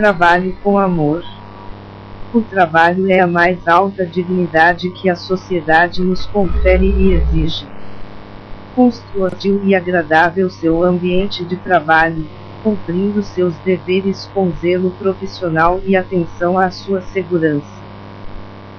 Trabalhe com amor. O trabalho é a mais alta dignidade que a sociedade nos confere e exige. Construa-te e agradável seu ambiente de trabalho, cumprindo seus deveres com zelo profissional e atenção à sua segurança.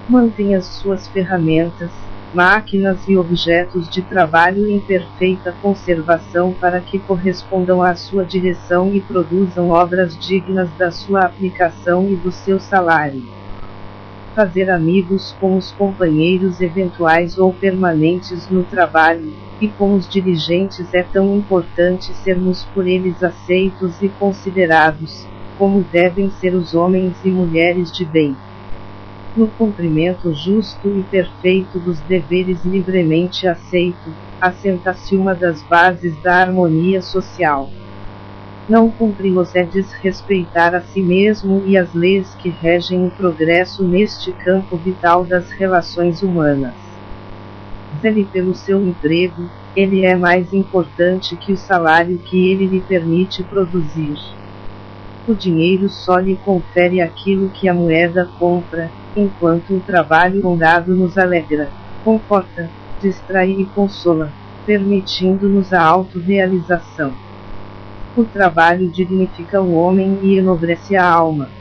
Mantenha suas ferramentas, máquinas e objetos de trabalho em perfeita conservação para que correspondam à sua direção e produzam obras dignas da sua aplicação e do seu salário. Fazer amigos com os companheiros eventuais ou permanentes no trabalho, e com os dirigentes é tão importante sermos por eles aceitos e considerados, como devem ser os homens e mulheres de bem no cumprimento justo e perfeito dos deveres livremente aceito, assenta-se uma das bases da harmonia social. Não cumpri-los é desrespeitar a si mesmo e as leis que regem o progresso neste campo vital das relações humanas. Zele pelo seu emprego, ele é mais importante que o salário que ele lhe permite produzir. O dinheiro só lhe confere aquilo que a moeda compra, enquanto o trabalho honrado nos alegra, conforta, distrai e consola, permitindo-nos a autorrealização. O trabalho dignifica o homem e enobrece a alma.